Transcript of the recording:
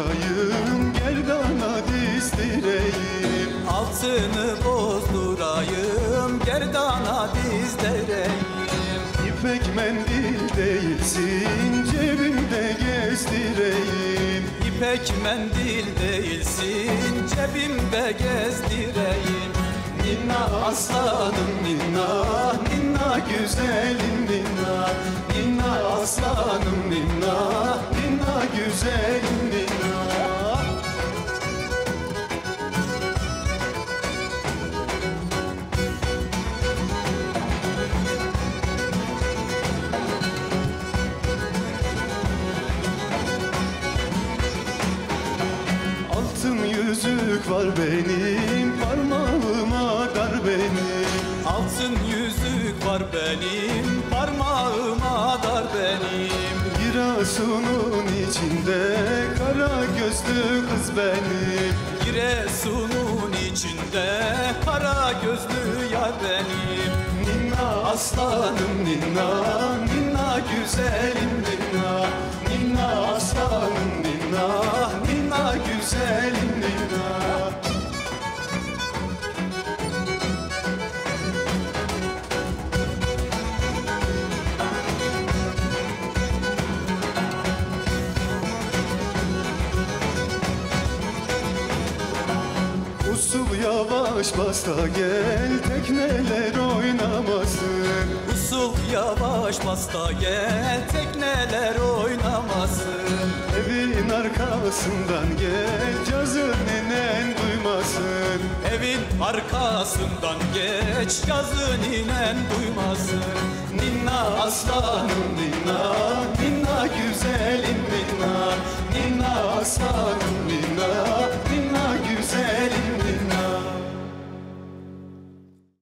bozdurayım Gerdana dizdireyim. Altını bozdurayım Gerdana dizlereyim İpek mendil değilsin Cebimde gezdireyim. İpek mendil değilsin Cebimde gezdireyim. Ninna aslanım ninna Ninna güzelim ninna Ninna aslanım Ninna yüzük var benim Parmağıma dar benim. Altın yüzük var benim Parmağıma dar benim. Girasunun içinde Kara gözlü kız benim. Giresun'un içinde Kara gözlü yar benim. Ninna aslanım ninna Ninna güzelim Ninna yavaş basta gel Tekneler oynamasın. Usul yavaş basta gel Tekneler oynamasın. Evin arkasından gel Cazın nenen duymasın. Evin arkasından geç Yazın inen duymasın. Ninna aslanım ninna Ninna güzelim ninna. Ninna aslanım